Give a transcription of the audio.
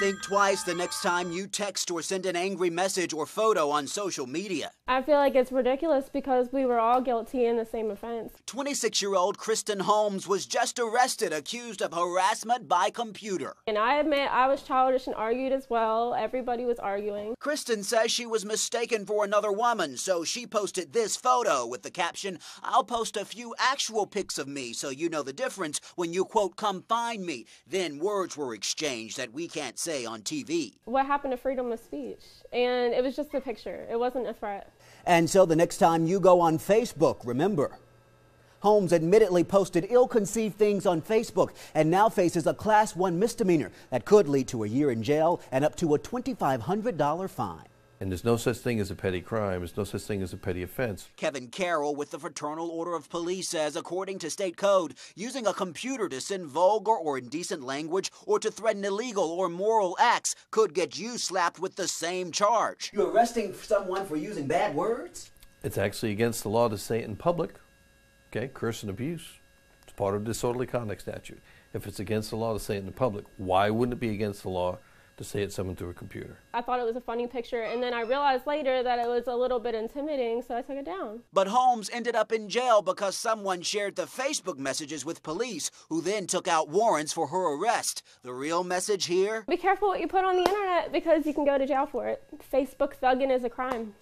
Think twice the next time you text or send an angry message or photo on social media. I feel like it's ridiculous because we were all guilty in the same offense. 26 year old Kristin Holmes was just arrested accused of harassment by computer. And I admit I was childish and argued as well. Everybody was arguing. Kristin says she was mistaken for another woman, so she posted this photo with the caption I'll post a few actual pics of me so you know the difference when you quote, come find me. Then words were exchanged that we can't say on TV. What happened to freedom of speech? And it was just a picture, it wasn't a threat. And so the next time you go on Facebook, remember, Holmes admittedly posted ill conceived things on Facebook and now faces a Class 1 misdemeanor that could lead to a year in jail and up to a $2,500 fine. And there's no such thing as a petty crime. There's no such thing as a petty offense. Kevin Carroll with the Fraternal Order of Police says, according to state code, using a computer to send vulgar or indecent language or to threaten illegal or moral acts could get you slapped with the same charge. You're arresting someone for using bad words? It's actually against the law to say it in public. Okay, curse and abuse. It's part of disorderly conduct statute. If it's against the law to say it in the public, why wouldn't it be against the law to say it someone through a computer. I thought it was a funny picture, and then I realized later that it was a little bit intimidating, so I took it down. But Holmes ended up in jail because someone shared the Facebook messages with police, who then took out warrants for her arrest. The real message here? Be careful what you put on the internet because you can go to jail for it. Facebook thugging is a crime.